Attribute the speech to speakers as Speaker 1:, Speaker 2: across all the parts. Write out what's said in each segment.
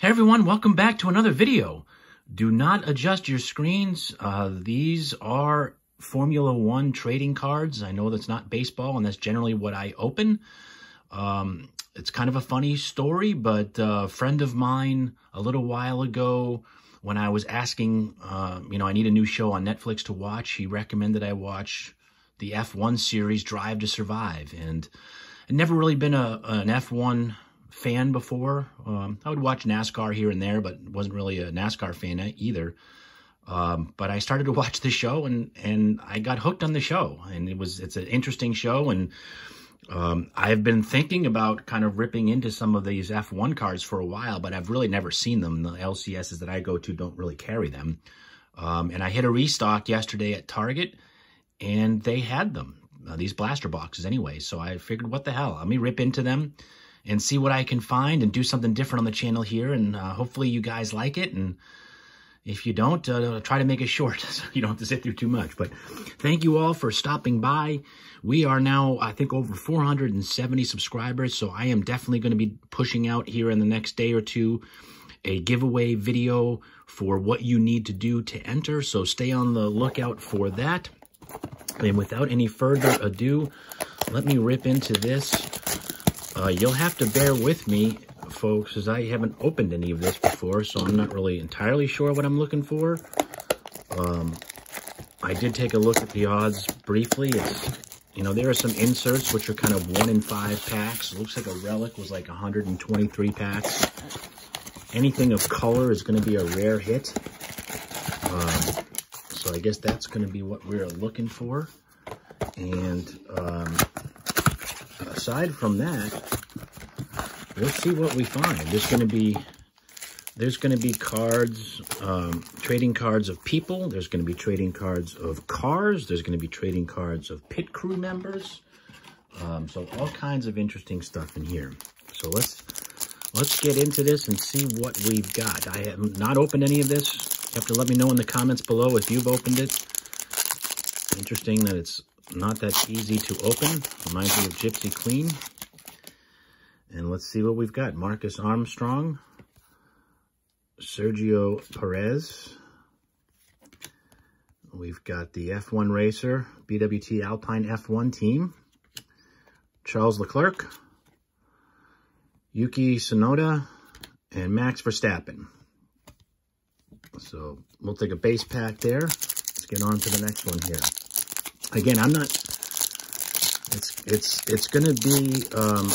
Speaker 1: Hey everyone, welcome back to another video. Do not adjust your screens. Uh, these are Formula One trading cards. I know that's not baseball and that's generally what I open. Um, it's kind of a funny story, but a friend of mine a little while ago, when I was asking, uh, you know, I need a new show on Netflix to watch, he recommended I watch the F1 series Drive to Survive. And I'd never really been a, an F1 fan before. Um, I would watch NASCAR here and there, but wasn't really a NASCAR fan either. Um, but I started to watch the show and, and I got hooked on the show and it was, it's an interesting show. And, um, I've been thinking about kind of ripping into some of these F1 cards for a while, but I've really never seen them. The LCSs that I go to don't really carry them. Um, and I hit a restock yesterday at Target and they had them, uh, these blaster boxes anyway. So I figured, what the hell, let me rip into them and see what I can find and do something different on the channel here. And uh, hopefully you guys like it. And if you don't, uh, try to make it short so you don't have to sit through too much. But thank you all for stopping by. We are now, I think, over 470 subscribers. So I am definitely going to be pushing out here in the next day or two a giveaway video for what you need to do to enter. So stay on the lookout for that. And without any further ado, let me rip into this uh, you'll have to bear with me, folks, as I haven't opened any of this before, so I'm not really entirely sure what I'm looking for. Um, I did take a look at the odds briefly. It's, you know, there are some inserts which are kind of one in five packs. It looks like a relic was like 123 packs. Anything of color is going to be a rare hit. Um, so I guess that's going to be what we're looking for. And um, aside from that, we'll see what we find. There's going to be there's going to be cards, um, trading cards of people. There's going to be trading cards of cars. There's going to be trading cards of pit crew members. Um, so all kinds of interesting stuff in here. So let's let's get into this and see what we've got. I have not opened any of this. You have to let me know in the comments below if you've opened it. Interesting that it's not that easy to open. Reminds me of Gypsy Queen. And let's see what we've got. Marcus Armstrong. Sergio Perez. We've got the F1 racer, BWT Alpine F1 team. Charles Leclerc. Yuki Tsunoda. And Max Verstappen. So we'll take a base pack there. Let's get on to the next one here again, I'm not, it's, it's, it's going to be um,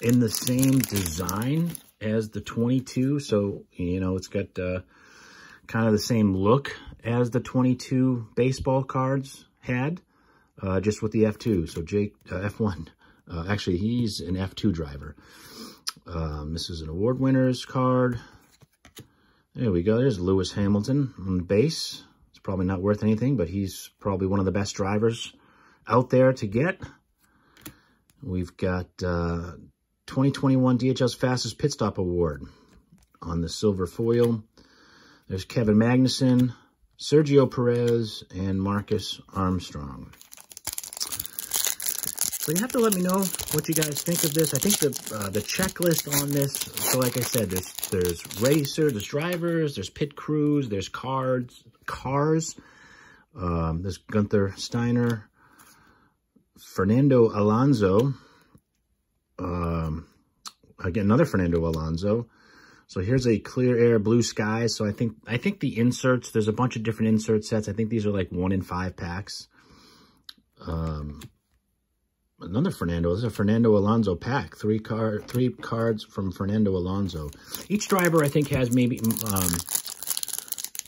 Speaker 1: in the same design as the 22. So, you know, it's got uh, kind of the same look as the 22 baseball cards had, uh, just with the F2. So Jake, uh, F1, uh, actually, he's an F2 driver. Um, this is an award winners card. There we go. There's Lewis Hamilton on the base probably not worth anything, but he's probably one of the best drivers out there to get. We've got uh, 2021 DHL's Fastest Pit Stop Award on the silver foil. There's Kevin Magnussen, Sergio Perez, and Marcus Armstrong. So you have to let me know what you guys think of this. I think the uh, the checklist on this, so like I said, there's there's racers, there's drivers, there's pit crews, there's cards, cars. Um, there's Gunther Steiner, Fernando Alonso. Um, again, another Fernando Alonso. So here's a clear air blue sky. So I think I think the inserts, there's a bunch of different insert sets. I think these are like one in five packs. Um, another Fernando. This is a Fernando Alonso pack. Three card, three cards from Fernando Alonso. Each driver, I think, has maybe um,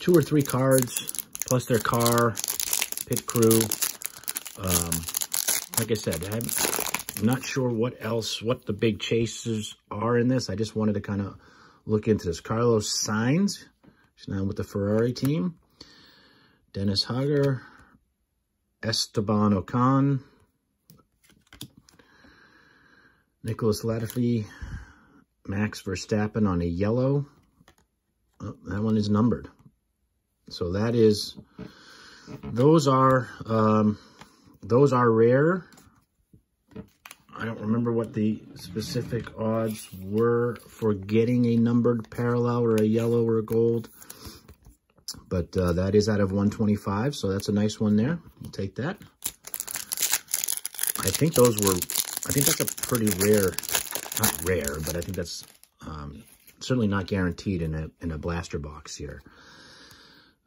Speaker 1: two or three cards, plus their car, pit crew. Um, like I said, I'm not sure what else, what the big chases are in this. I just wanted to kind of look into this. Carlos Sainz, he's now with the Ferrari team. Dennis Hauger, Esteban Ocon, Nicholas Latifi, Max Verstappen on a yellow. Oh, that one is numbered. So that is, those are, um, those are rare. I don't remember what the specific odds were for getting a numbered parallel or a yellow or a gold. But uh, that is out of 125, so that's a nice one there. We'll take that. I think those were, I think that's a pretty rare, not rare, but I think that's um, certainly not guaranteed in a, in a blaster box here.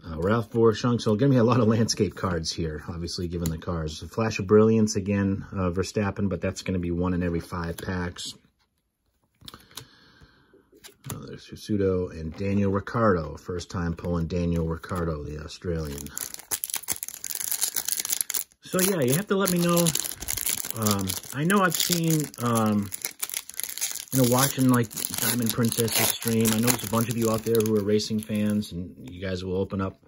Speaker 1: Uh, Ralf Boschung, so give me a lot of landscape cards here, obviously, given the cars. A Flash of Brilliance, again, uh, Verstappen, but that's going to be one in every five packs. Uh, there's Susudo and Daniel Ricciardo. First time pulling Daniel Ricciardo, the Australian. So, yeah, you have to let me know. Um, I know I've seen, um, you know, watching, like, Diamond Princess's stream. I know there's a bunch of you out there who are racing fans, and you guys will open up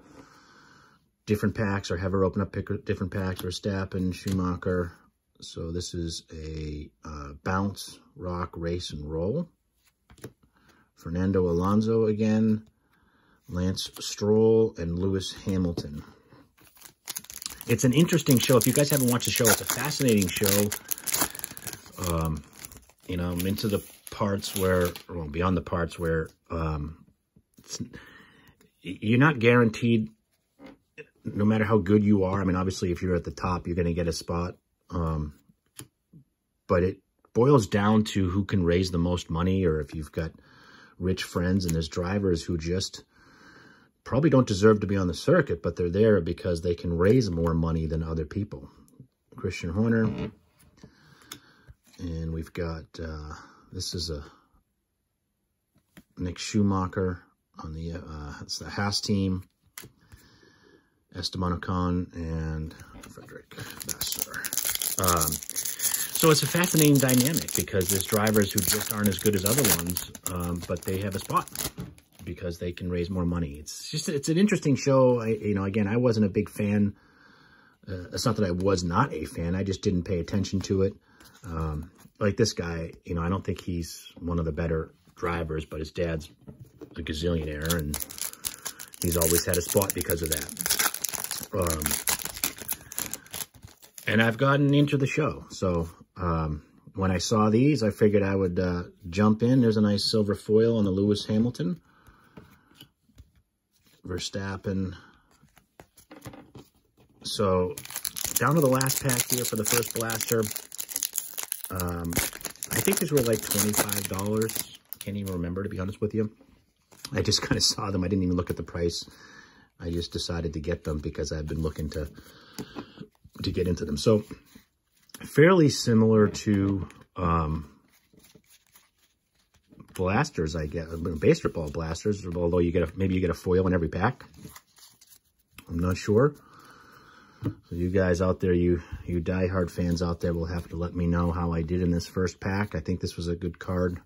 Speaker 1: different packs or have her open up different packs, Verstappen, Schumacher. So this is a uh, bounce, rock, race, and roll. Fernando Alonso again, Lance Stroll, and Lewis Hamilton. It's an interesting show. If you guys haven't watched the show, it's a fascinating show. Um, you know, I'm into the parts where, well, beyond the parts where um, you're not guaranteed, no matter how good you are. I mean, obviously, if you're at the top, you're going to get a spot. Um, but it boils down to who can raise the most money or if you've got rich friends and there's drivers who just probably don't deserve to be on the circuit, but they're there because they can raise more money than other people. Christian Horner. And we've got, uh, this is a Mick Schumacher on the, uh, it's the Haas team. Esteban Ocon and Frederick Vasseur. Um, so it's a fascinating dynamic because there's drivers who just aren't as good as other ones, um, but they have a spot because they can raise more money. It's just, it's an interesting show. I, you know, again, I wasn't a big fan. Uh, it's not that I was not a fan. I just didn't pay attention to it. Um, like this guy, you know, I don't think he's one of the better drivers, but his dad's a gazillionaire and he's always had a spot because of that. Um, and I've gotten into the show. So um, when I saw these, I figured I would uh, jump in. There's a nice silver foil on the Lewis Hamilton. Verstappen. So down to the last pack here for the first blaster. Um, I think these were like $25. Can't even remember, to be honest with you. I just kind of saw them. I didn't even look at the price. I just decided to get them because I've been looking to to get into them. So fairly similar to um, blasters, I guess, baseball blasters, although you get a, maybe you get a foil in every pack. I'm not sure. So you guys out there, you you diehard fans out there will have to let me know how I did in this first pack. I think this was a good card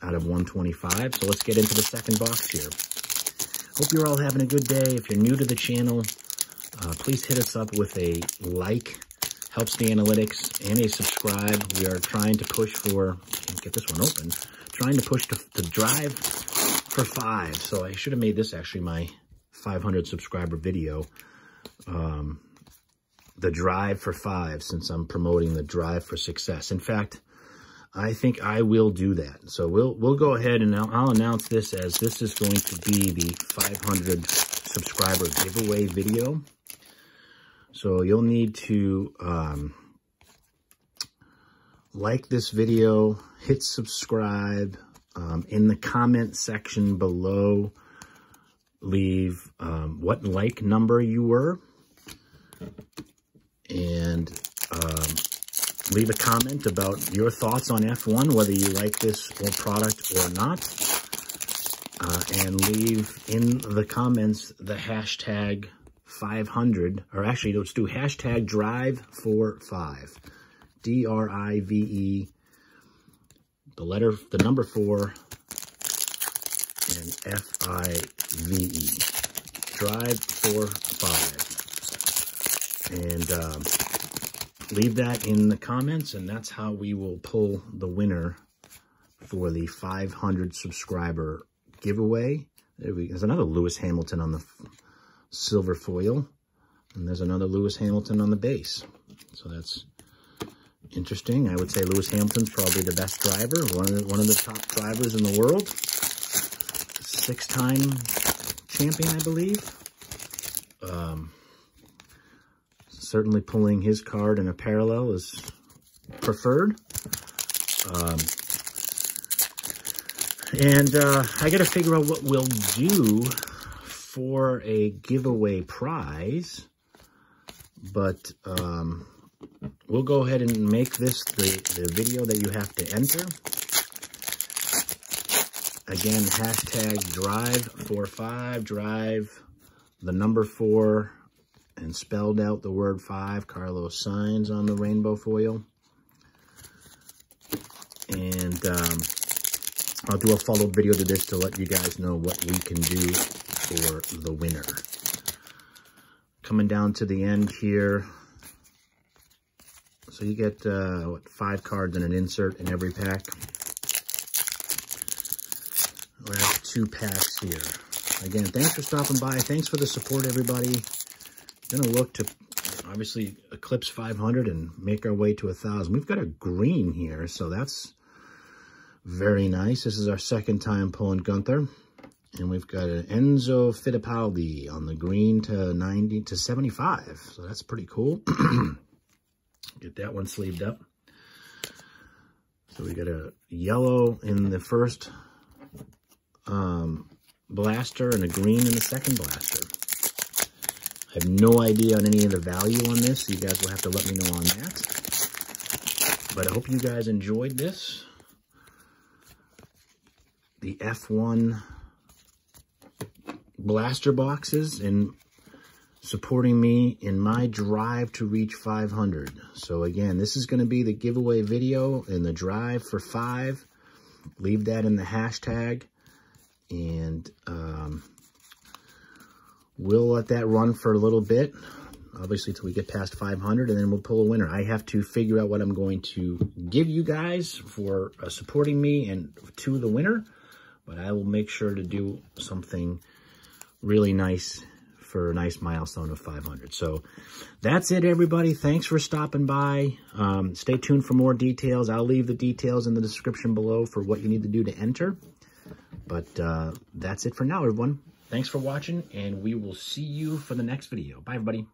Speaker 1: out of 125. So let's get into the second box here. Hope you're all having a good day. If you're new to the channel, uh, please hit us up with a like helps the analytics, and a subscribe. We are trying to push for, get this one open, trying to push to, drive for five. So I should have made this actually my 500 subscriber video. Um, the drive for five, since I'm promoting the drive for success. In fact, I think I will do that. So we'll we'll go ahead and I'll, I'll announce this as this is going to be the 500 subscriber giveaway video. So you'll need to um, like this video, hit subscribe, um, in the comment section below, leave um, what like number you were, and um, leave a comment about your thoughts on F1, whether you like this product or not, uh, and leave in the comments the hashtag 500, or actually let's do hashtag drive for five. D-R-I-V-E, the letter, the number four, and F-I-V-E. Drive for five. And um, leave that in the comments, and that's how we will pull the winner for the 500 subscriber giveaway. There we, there's another Lewis Hamilton on the silver foil. And there's another Lewis Hamilton on the base. So that's interesting. I would say Lewis Hamilton's probably the best driver, one of the, one of the top drivers in the world. Six-time champion, I believe. Um, certainly pulling his card in a parallel is preferred. Um, and uh, I got to figure out what we'll do for a giveaway prize. But um, we'll go ahead and make this the, the video that you have to enter. Again, hashtag drive45, drive the number four, and spelled out the word five, Carlos Sainz on the rainbow foil. And um, I'll do a follow-up video to this to let you guys know what we can do for the winner. Coming down to the end here. So you get uh, what, five cards and an insert in every pack. Have two packs here. Again, thanks for stopping by. Thanks for the support, everybody. Gonna look to obviously eclipse 500 and make our way to a 1,000. We've got a green here, so that's very nice. This is our second time pulling Gunther. And we've got an Enzo Fittipaldi on the green to 90 to 75. So that's pretty cool. Get that one sleeved up. So we got a yellow in the first um, blaster and a green in the second blaster. I have no idea on any of the value on this. So you guys will have to let me know on that. But I hope you guys enjoyed this. The F1 blaster boxes and supporting me in my drive to reach 500. So again, this is going to be the giveaway video and the drive for five. Leave that in the hashtag. And um, we'll let that run for a little bit, obviously till we get past 500, and then we'll pull a winner. I have to figure out what I'm going to give you guys for uh, supporting me and to the winner, but I will make sure to do something really nice for a nice milestone of 500. So that's it, everybody. Thanks for stopping by. Um, stay tuned for more details. I'll leave the details in the description below for what you need to do to enter. But uh, that's it for now, everyone. Thanks for watching, and we will see you for the next video. Bye, everybody.